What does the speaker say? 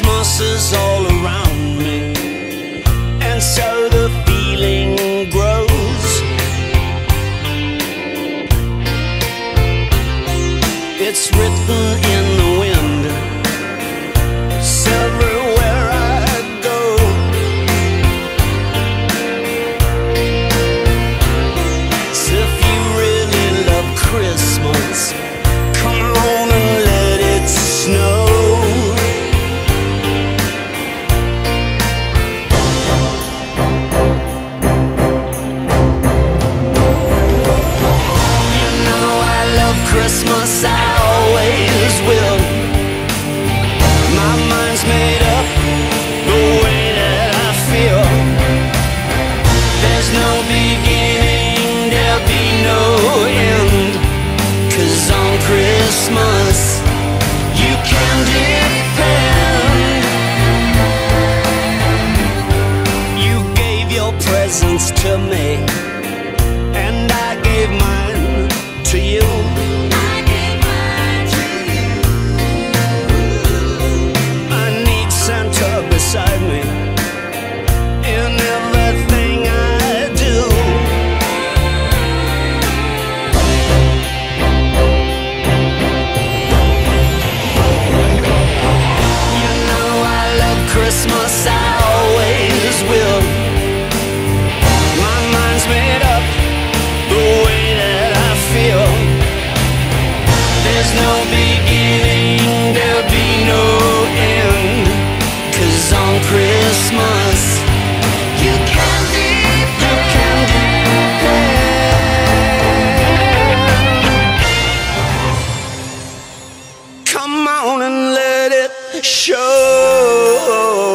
voices all around me, and so the feeling grows. It's written in the end. Cause on Christmas, Christmas, I always will. My mind's made up the way that I feel. There's no beginning, there'll be no end. Cause on Christmas, you can. You can. Come on and let show.